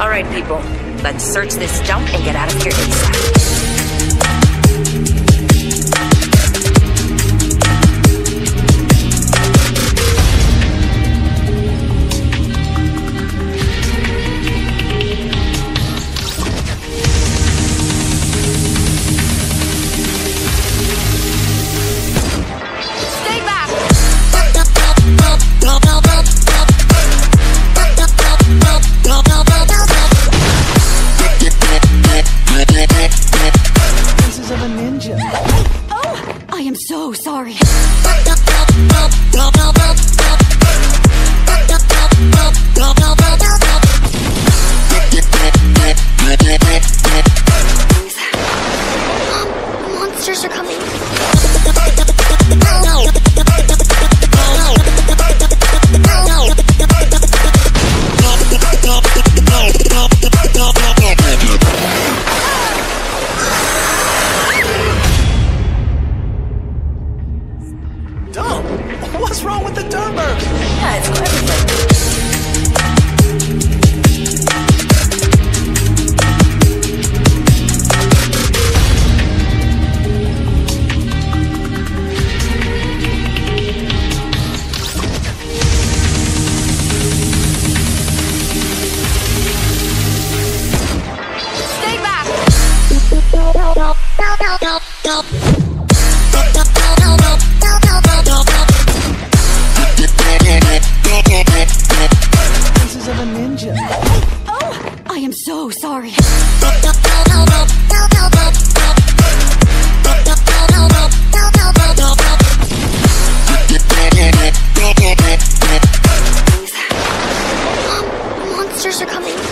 All right, people. Let's search this dump and get out of here ASAP. am so sorry. Monsters are coming. What's wrong with the Dumber? Yeah, it's. I am so sorry. Monsters are coming.